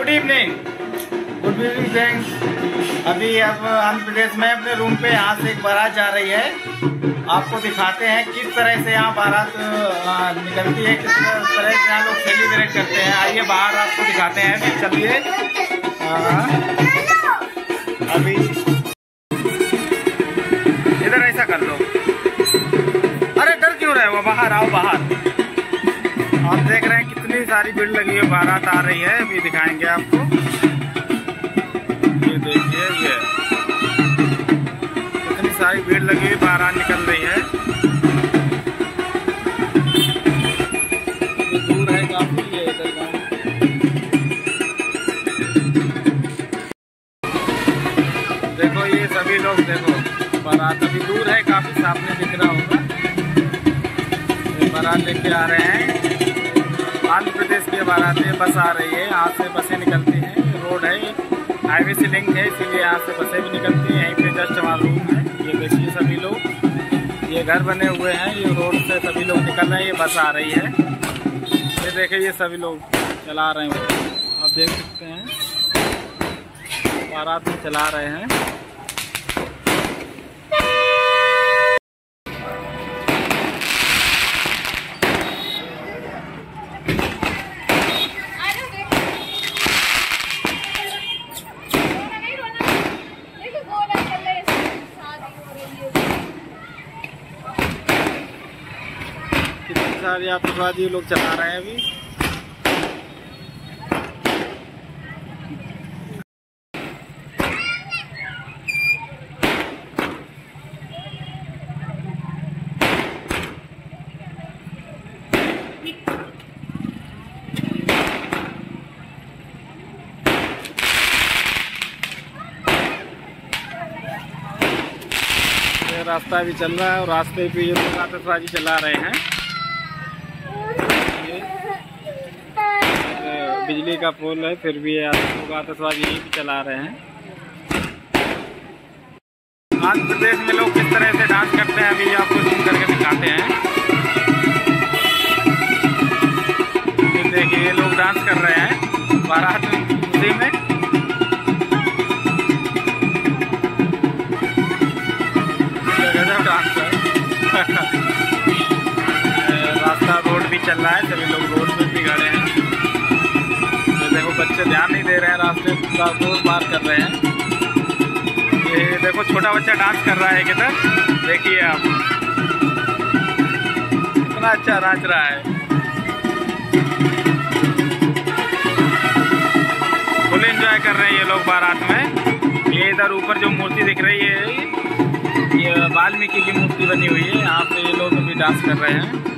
Good evening good evening friends अभी अब आंध्र प्रदेश में अपने रूम पे यहाँ से एक बारात जा रही है। आपको दिखाते हैं किस तरह से यहाँ बारात निकलती है, किस तरह से यहाँ लोग सेलिब्रेट करते हैं। आइए, बाहर आपको दिखाते हैं। फिर चलिए। अभी। इधर ऐसा कर लो। अरे डर क्यों रहे हो? बाहर आओ, बाहर। आप देख रहे हैं कितनी सारी भीड़ लगी है, बारात आ रही है, अभी दिखाएँगे आपको। ये देखिए, ये। कितनी सारी भीड़ लगी हुई बारात निकल रही है। देखो, ये सभी लोग, देखो, बारात अभी दूर है, काफ़ी सामने दिख रहा होगा। बारात लेके आ रहे हैं। आंध्र प्रदेश की बारातें बस आ रही है। यहाँ से बसें निकलती हैं। रोड है हाईवे से लिंक है, इसीलिए यहाँ से बसें भी निकलती हैं। यहीं पे जस्ट हमारा रूम है। ये देखिए सभी लोग। ये घर बने हुए हैं। ये रोड से सभी लोग निकल रहे हैं। ये बस आ रही है। ये देखिए, ये सभी लोग चला रहे हैं। आप देख सकते हैं। बारात में चला रहे हैं। सारे आतंकवादी लोग चला रहे हैं अभी। रास्ता भी चल रहा है और रास्ते पे ये लोग आतंकवादी चला रहे हैं। बिजली का पोल है, फिर भी लोग आतंकवादी यही भी चला रहे हैं। आंध्र प्रदेश में लोग किस तरह से डांस करते हैं, अभी आपको जूम करके दिखाते हैं। देखिए, ये लोग डांस कर रहे हैं, बारात में। डांस चल रहा है सभी लोग रोड पे भी खड़े हैं। ये देखो, बच्चे ध्यान नहीं दे रहे हैं, रास्ते का रोड पार कर रहे हैं। ये देखो, छोटा बच्चा डांस कर रहा है किधर देखिए आप। कितना अच्छा नाच रहा है। फुल एंजॉय कर रहे हैं ये लोग बारात में। ये इधर ऊपर जो मूर्ति दिख रही है, ये वाल्मीकि की मूर्ति बनी हुई है। यहाँ पे ये लोग अभी डांस कर रहे हैं।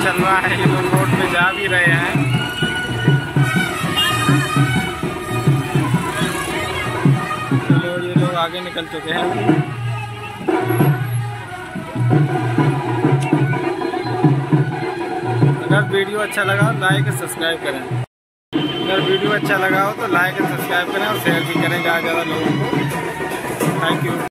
चल रहा है ये लोग रोड पे जा भी रहे हैं। ये लोग आगे निकल चुके हैं। अगर वीडियो अच्छा लगा हो लाइक और सब्सक्राइब करें। अगर वीडियो अच्छा लगा हो तो लाइक और सब्सक्राइब करें और शेयर भी करें ज़्यादा ज़्यादा लोगों को। Thank you